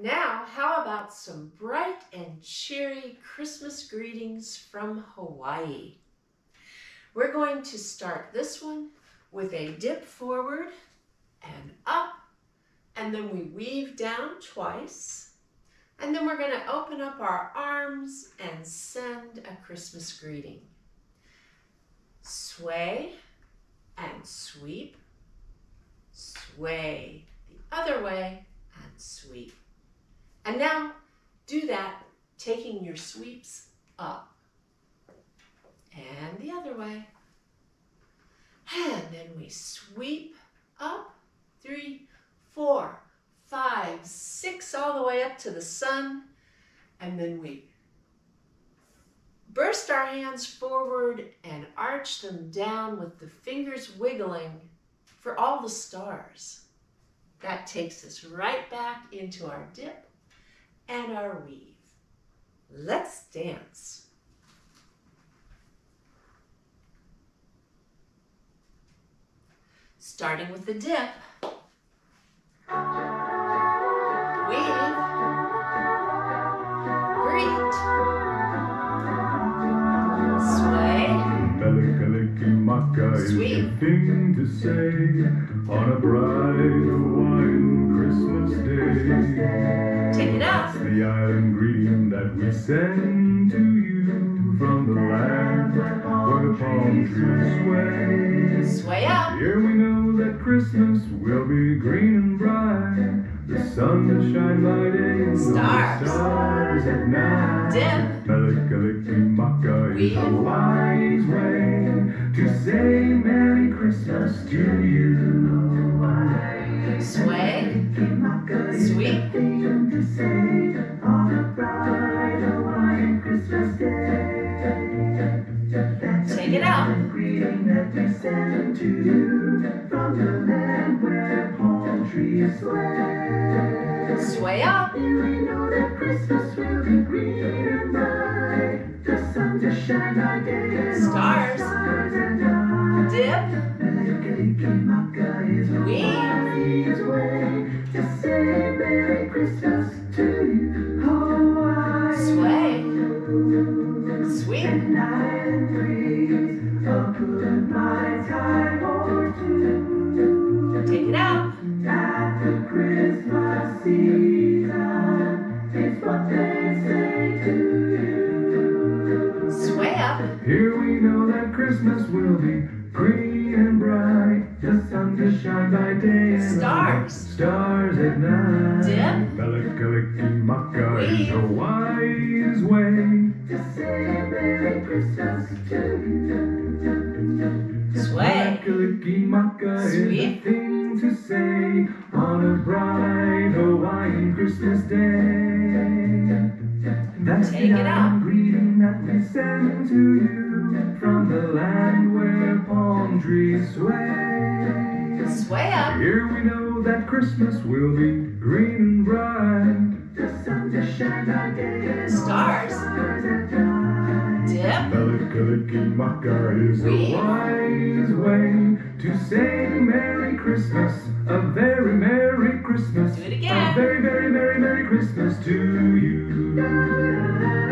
Now, how about some bright and cheery Christmas greetings from Hawaii? We're going to start this one with a dip forward and up, and then we weave down twice, and then we're going to open up our arms and send a Christmas greeting. Sway and sweep, sway the other way and sweep. And now do that, taking your sweeps up and the other way. And then we sweep up, three, four, five, six, all the way up to the sun. And then we burst our hands forward and arch them down with the fingers wiggling for all the stars. That takes us right back into our dip and our weave. Let's dance. Starting with the dip. Weave. Greet. Sway. Sweet. thing to say on a bright Christmas day. Take it up. The island greeting that we send to you from the land where the palm trees sway. Sway up. Here we know that Christmas will be green and bright. The sun will shine by day and Stars. the stars at night. Dip. Mele Kalikimaka is. Hawaii's way to say Merry Christmas to you. Day and all the Stars. Dip. Mele Kalikimaka Christmas will be green and bright. The sun to shine by day and Stars. stars at night. Dip. Mele Kalikimaka is Weave. Hawaii's way to say Merry Christmas to you. Sway. Is Sweep. thing to say on a bright Hawaiian Christmas day. That's Take the it out. Greeting that we send to you from the land where palm trees sway. Sway up. Here we know that Christmas will be green and bright. The sun to shine by day Stars. stars at night. Dip. Mele Kalikimaka is a wise way to say Merry Christmas, a very Merry Christmas, Do it again. a very, very, Merry, Merry Christmas to you.